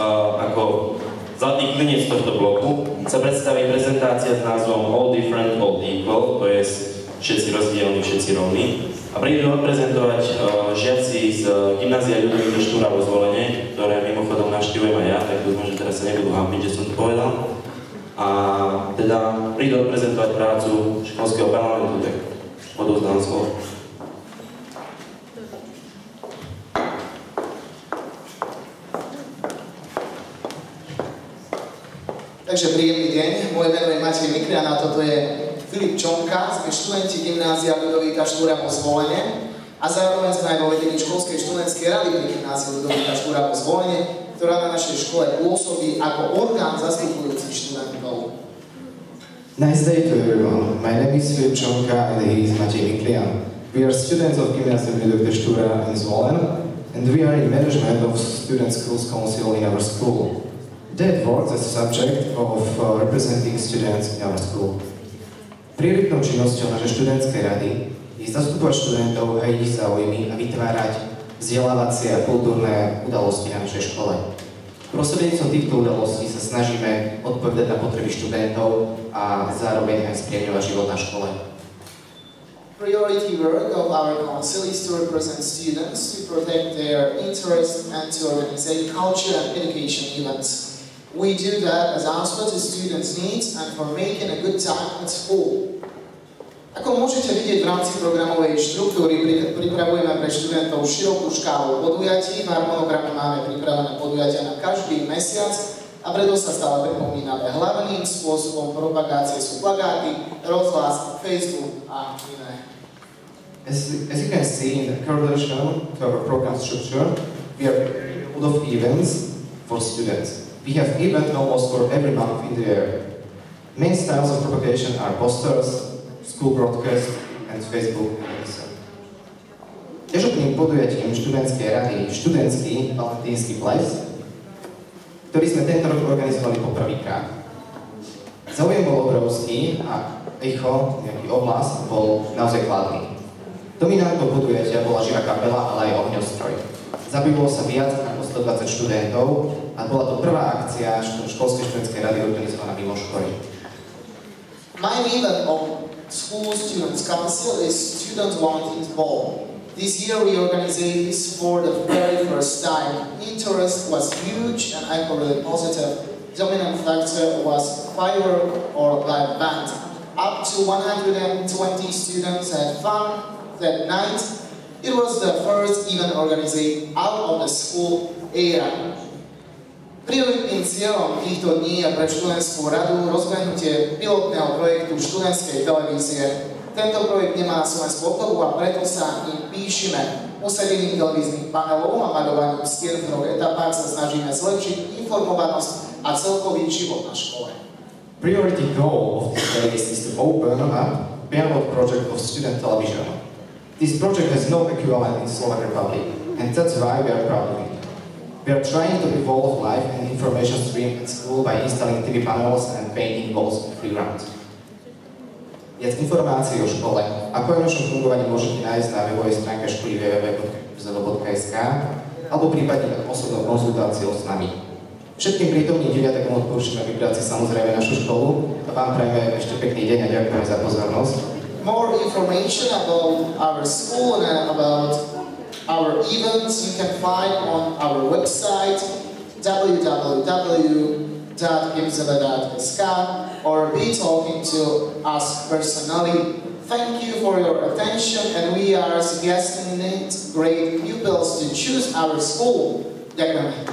ako zlatý klinec tohto bloku sa predstaví prezentácia s názvom All Different, All Equal, to je všetci rozdielni, všetci rovní. A prídu odprezentovať žiaci z gymnázia Ľudovita Štúra vo zvolenie, ktoré mimochodom navštívujem aj ja, tak dúfam, že teraz sa nebudú hambiť, že som to povedal. A teda prídu odprezentovať prácu školského parlamentu, tak odovzdám slovo. Takže príjemný deň, moje meno je Matej Mikrian a toto je Filip Čonka, sme študenti gymnázia Ludovíka Štúra po zvolenie a zároveň sme aj vo vedení školskej študentskej rady pri gymnáziu Ludovíka Štúra po zvolenie, ktorá na našej škole pôsobí ako orgán zastupujúci študentov. Nice day to everyone. My name is Filip Čonka and he is Matej Miklian. We are students of Gymnasium Ludovíka Štúra in Zvolen and we are in management of Student Schools Council in our school. That works as a subject of uh, representing students in our school. Prioritnou činnosťou našej študentskej rady je zastupovať študentov a ich záujmy a vytvárať vzdelávacie a kultúrne udalosti na našej škole. Prostredníctvom týchto udalostí sa snažíme odpovedať na potreby študentov a zároveň aj spriemňovať život na škole. Priority work of our council is to represent students, to protect their interests, and to organize culture and education events. We do that as answer to students' needs and for making a good time at school. Ako môžete vidieť v rámci programovej štruktúry, pripravujeme pre študentov širokú škálu podujatí, v harmonograme máme pripravené podujatia na každý mesiac a preto sa stále pripomíname. Hlavným spôsobom propagácie sú plagáty, rozhlas, Facebook a iné. As, as you can see in the correlation to our program structure, we are preparing a lot of events for students. We have event almost for every month in the year. Main styles of propagation are posters, school broadcast, and Facebook and Ťažobným podujatím študentskej rady študentský valentínsky ples, ktorý sme tento rok organizovali poprvýkrát. Záujem bol obrovský a echo, nejaký oblas, bol naozaj kladný. Dominantou podujatia bola živá kapela, ale aj ohňostroj. Zabilo sa viac ako 120 študentov a bola to prvá akcia školskej študentskej rady organizovaná mimo školy. My event of School Students Council is Student Volunteers Ball. This year we organized this for the very first time. Interest was huge and I really positive. Dominant factor was firework or live band. Up to 120 students had fun that night. It was the first event organized out of the school area. Prioritným týchto dní je pre študentskú radu rozbehnutie pilotného projektu študentskej televízie. Tento projekt nemá Slovensku obdobu a preto sa im píšime. Usadením televíznych panelov a maľovaním stien v troch etapách sa snažíme zlepšiť informovanosť a celkový život na škole. Priority goal of this place is to open up pilot project of student television. This project has no equivalent in Slovak Republic, and that's why we are proud of it. We are trying to evolve live and information stream at school by installing TV panels and painting walls in free round. Viac informácií o škole, aj o našom fungovaní môžete nájsť na webovej stránke školy www.zelo.sk alebo prípadne osobnou konzultáciou s nami. Všetkým prítomným deviatekom odporúčame vybrať si samozrejme našu školu a vám prajeme ešte pekný deň a ďakujem za pozornosť. More information about our school and about Our events you can find on our website www.gimzela.sk or be talking to us personally. Thank you for your attention and we are suggesting great pupils to choose our school. Ďakujem.